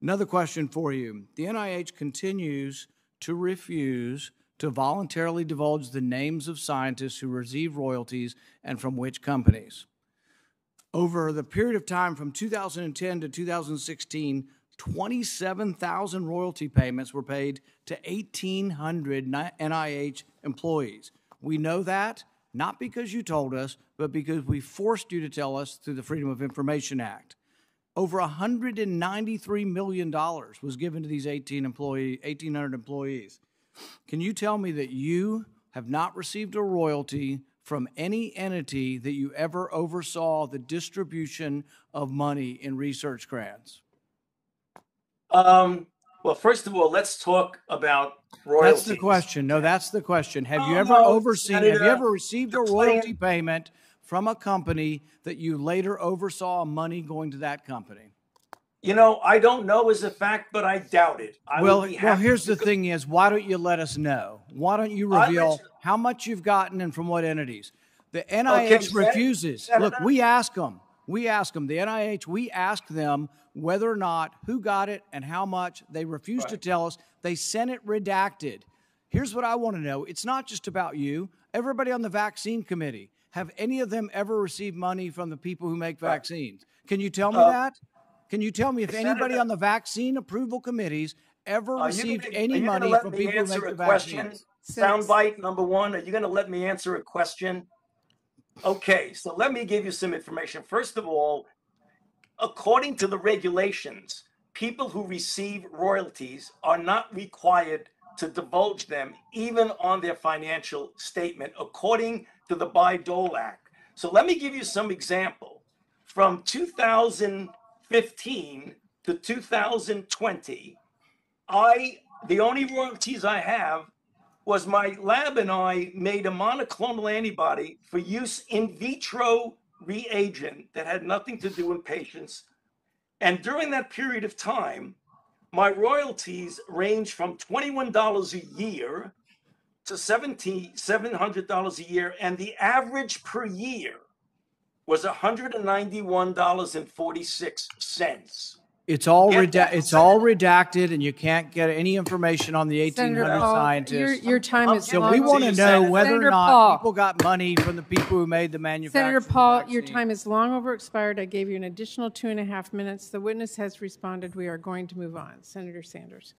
Another question for you. The NIH continues to refuse to voluntarily divulge the names of scientists who receive royalties and from which companies. Over the period of time from 2010 to 2016, 27,000 royalty payments were paid to 1,800 NIH employees. We know that not because you told us, but because we forced you to tell us through the Freedom of Information Act. Over $193 million was given to these 18 employee, 1,800 employees. Can you tell me that you have not received a royalty from any entity that you ever oversaw the distribution of money in research grants? Um, well, first of all, let's talk about royalties. That's the question. No, that's the question. Have you Oh, ever overseen, have you ever received a the plan- royalty payment from a company that you later oversaw money going to that company? You know, I don't know as a fact, but I doubt it. I Well, well, here's the thing is, why don't you let us know? Why don't you reveal how much you've gotten and from what entities? The oh, NIH Sen- refuses. Look, we ask them. We ask them. The NIH, we ask them whether or not who got it and how much. They refuse to tell us. They sent it redacted. Here's what I want to know. It's not just about you. Everybody on the vaccine committee, have any of them ever received money from the people who make vaccines? Can you tell me Uh, that? Can you tell me if anybody on the vaccine approval committees ever received gonna- any are you gonna money from me people who answer make a the question? vaccines? Soundbite number one. Are you going to let me answer a question? Okay, so let me give you some information. First of all, according to the regulations, people who receive royalties are not required to divulge them even on their financial statement, according to the Bayh-Dole Act. So let me give you some example. From 2015 to 2020, I the only royalties I have was my lab and I made a monoclonal antibody for use in vitro reagent that had nothing to do with patients. And during that period of time, my royalties ranged from $21 a year to $700 a year. And the average per year was $191.46. It's all reda- that, it's all redacted, and you can't get any information on the 1,800 Paul, scientists. your, your time is give so it we want to know Senator. whether Senator or not Paul. people got money from the people who made the manufacturing. Senator Paul, your time is long over expired. I gave you an additional two and a half minutes. The witness has responded. We are going to move on. Senator Sanders.